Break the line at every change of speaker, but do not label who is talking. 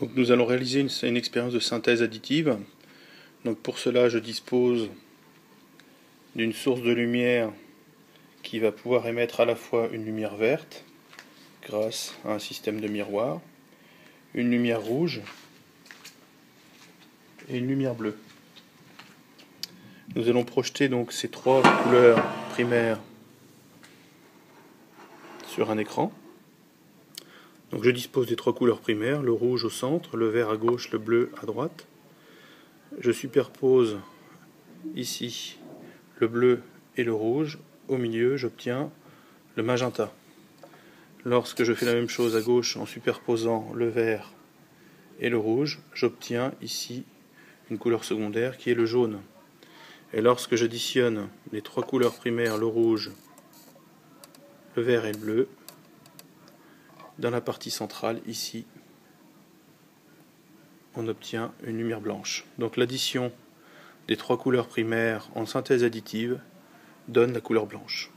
Donc nous allons réaliser une, expérience de synthèse additive. Donc pour cela, je dispose d'une source de lumière qui va pouvoir émettre à la fois une lumière verte grâce à un système de miroir, une lumière rouge et une lumière bleue. Nous allons projeter donc ces trois couleurs primaires sur un écran. Je dispose des trois couleurs primaires, le rouge au centre, le vert à gauche, le bleu à droite. Je superpose ici le bleu et le rouge. Au milieu, j'obtiens le magenta. Lorsque je fais la même chose à gauche en superposant le vert et le rouge, j'obtiens ici une couleur secondaire qui est le jaune. Et lorsque j'additionne les trois couleurs primaires, le rouge, le vert et le bleu, dans la partie centrale, ici, on obtient une lumière blanche. Donc l'addition des trois couleurs primaires en synthèse additive donne la couleur blanche.